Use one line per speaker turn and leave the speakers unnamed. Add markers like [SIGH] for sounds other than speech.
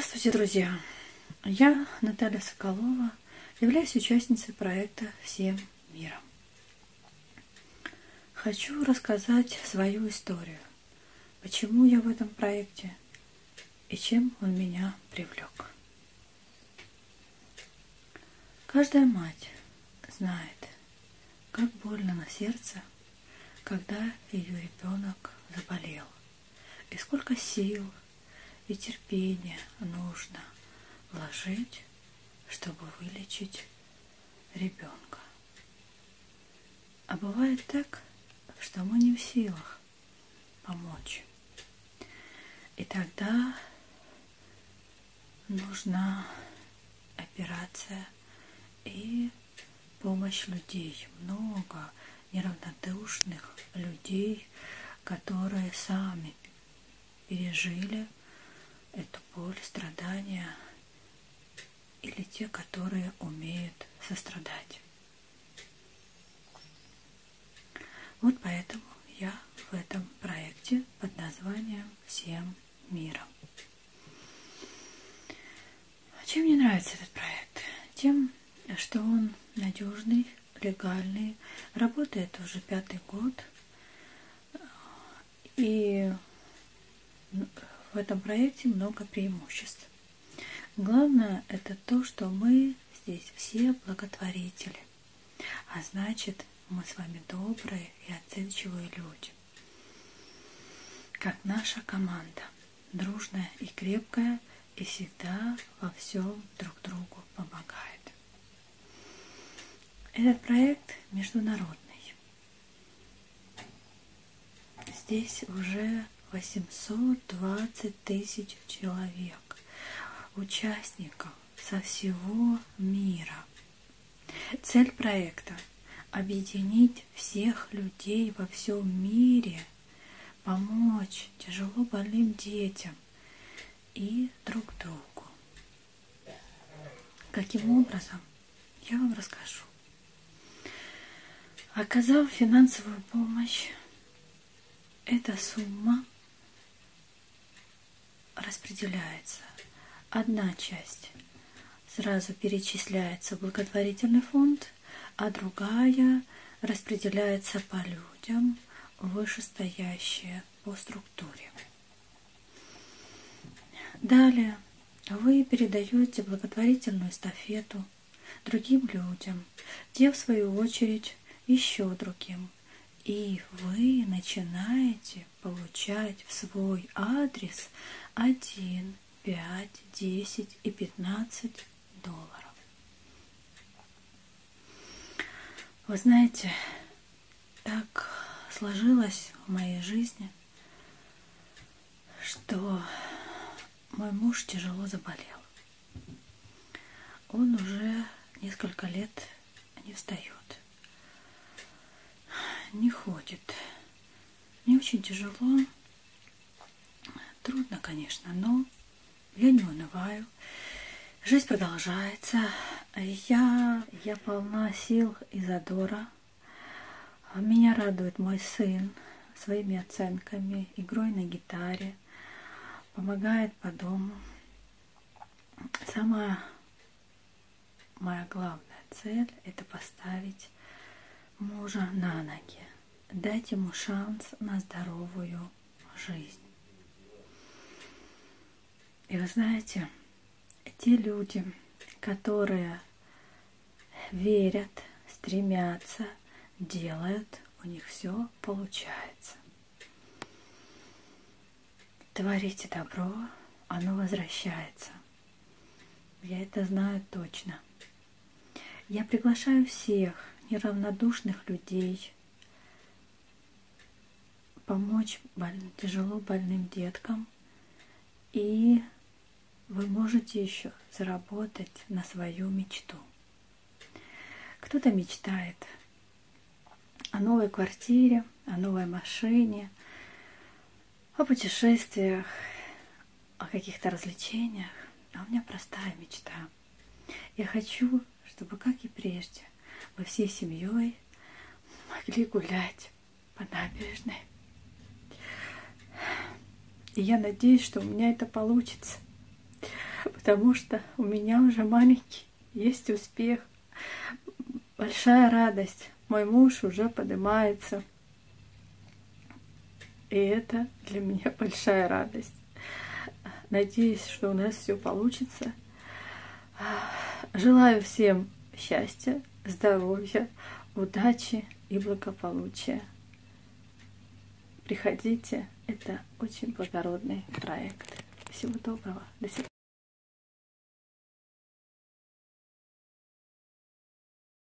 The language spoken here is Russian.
Здравствуйте, друзья! Я, Наталья Соколова, являюсь участницей проекта «Всем миром». Хочу рассказать свою историю, почему я в этом проекте и чем он меня привлек. Каждая мать знает, как больно на сердце, когда ее ребенок заболел, и сколько сил – и терпение нужно вложить, чтобы вылечить ребенка. А бывает так, что мы не в силах помочь. И тогда нужна операция и помощь людей. Много неравнодушных людей, которые сами пережили или те, которые умеют сострадать. Вот поэтому я в этом проекте под названием «Всем миром». Чем мне нравится этот проект? Тем, что он надежный, легальный, работает уже пятый год. И в этом проекте много преимуществ. Главное это то, что мы здесь все благотворители. А значит, мы с вами добрые и отзывчивые люди. Как наша команда, дружная и крепкая, и всегда во всем друг другу помогает. Этот проект международный. Здесь уже 820 тысяч человек, участников со всего мира. Цель проекта – объединить всех людей во всем мире, помочь тяжело больным детям и друг другу. Каким образом, я вам расскажу. Оказав финансовую помощь, эта сумма распределяется. Одна часть сразу перечисляется в благотворительный фонд, а другая распределяется по людям, вышестоящие по структуре. Далее вы передаете благотворительную эстафету другим людям, те в свою очередь еще другим. И вы начинаете получать в свой адрес 1, 5, 10 и 15 долларов. Вы знаете, так сложилось в моей жизни, что мой муж тяжело заболел. Он уже несколько лет не встает, не ходит. Мне очень тяжело, Трудно, конечно, но я не унываю. Жизнь продолжается. Я, я полна сил и задора. Меня радует мой сын своими оценками, игрой на гитаре, помогает по дому. Самая моя главная цель – это поставить мужа на ноги, дать ему шанс на здоровую жизнь. И вы знаете, те люди, которые верят, стремятся, делают, у них все получается. Творите добро, оно возвращается. Я это знаю точно. Я приглашаю всех неравнодушных людей помочь больным, тяжело больным деткам и вы можете еще заработать на свою мечту. Кто-то мечтает о новой квартире, о новой машине, о путешествиях, о каких-то развлечениях. А у меня простая мечта. Я хочу, чтобы, как и прежде, вы всей семьей могли гулять по набережной. И я надеюсь, что у меня это получится. Потому что у меня уже маленький, есть успех, большая радость. Мой муж уже поднимается. И это для меня [LAUGHS] большая радость. Надеюсь, что у нас все получится. Желаю всем счастья, здоровья, удачи и благополучия. Приходите, это очень благородный проект. Всего доброго, до свидания.